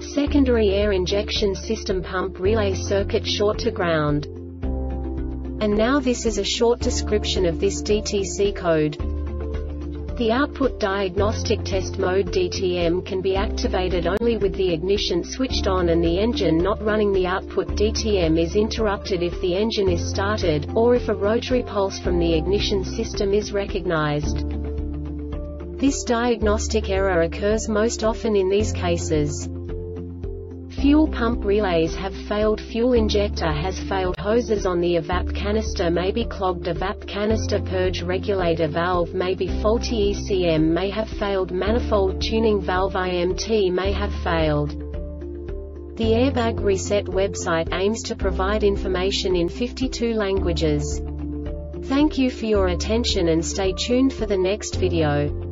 secondary air injection system pump relay circuit short to ground. And now this is a short description of this DTC code. The output diagnostic test mode DTM can be activated only with the ignition switched on and the engine not running the output DTM is interrupted if the engine is started, or if a rotary pulse from the ignition system is recognized. This diagnostic error occurs most often in these cases. Fuel pump relays have failed fuel injector has failed hoses on the evap canister may be clogged evap canister purge regulator valve may be faulty ECM may have failed manifold tuning valve IMT may have failed. The Airbag Reset website aims to provide information in 52 languages. Thank you for your attention and stay tuned for the next video.